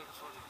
take a soldier.